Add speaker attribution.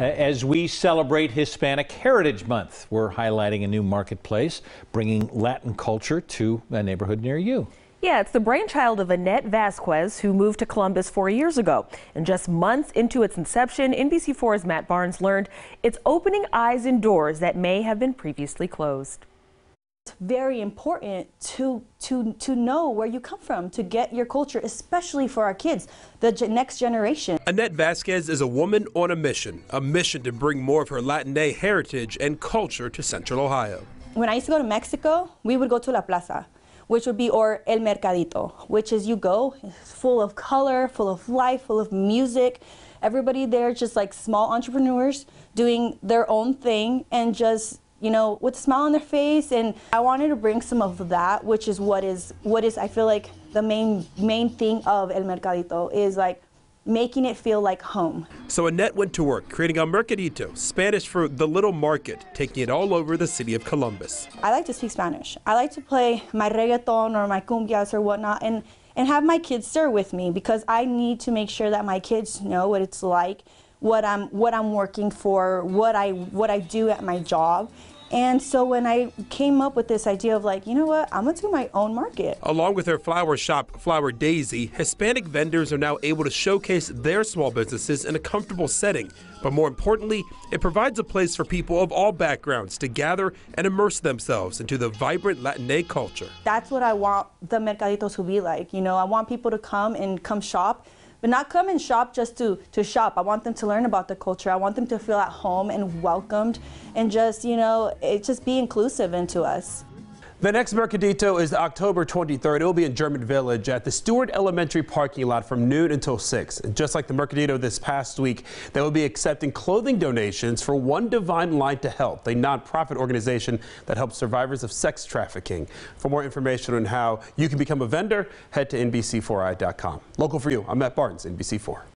Speaker 1: As we celebrate Hispanic Heritage Month, we're highlighting a new marketplace, bringing Latin culture to a neighborhood near you.
Speaker 2: Yeah, it's the brainchild of Annette Vasquez, who moved to Columbus four years ago. And just months into its inception, NBC4's Matt Barnes learned it's opening eyes and doors that may have been previously closed
Speaker 3: very important to to to know where you come from to get your culture especially for our kids the next generation.
Speaker 4: Annette vasquez is a woman on a mission a mission to bring more of her latina heritage and culture to central ohio.
Speaker 3: When i used to go to mexico we would go to la plaza which would be or el mercadito which is you go full of color full of life full of music. Everybody there just like small entrepreneurs doing their own thing and just you know, with a smile on their face. And I wanted to bring some of that, which is what is what is I feel like the main main thing of El Mercadito is like making it feel like home.
Speaker 4: So Annette went to work creating a mercadito, Spanish for the little market, taking it all over the city of Columbus.
Speaker 3: I like to speak Spanish. I like to play my reggaeton or my cumbias or whatnot and, and have my kids stir with me because I need to make sure that my kids know what it's like what I'm what I'm working for, what I what I do at my job. And so when I came up with this idea of like, you know what, I'm gonna do my own market.
Speaker 4: Along with her flower shop, Flower Daisy, Hispanic vendors are now able to showcase their small businesses in a comfortable setting. But more importantly, it provides a place for people of all backgrounds to gather and immerse themselves into the vibrant Latina culture.
Speaker 3: That's what I want the mercaditos to be like. You know, I want people to come and come shop but not come and shop just to, to shop. I want them to learn about the culture. I want them to feel at home and welcomed and just, you know, it just be inclusive into us.
Speaker 4: The next Mercadito is October 23rd. It will be in German Village at the Stewart Elementary parking lot from noon until 6. And just like the Mercadito this past week, they will be accepting clothing donations for One Divine Line to Help, a nonprofit organization that helps survivors of sex trafficking. For more information on how you can become a vendor, head to NBC4i.com. Local for you, I'm Matt Barnes, NBC4.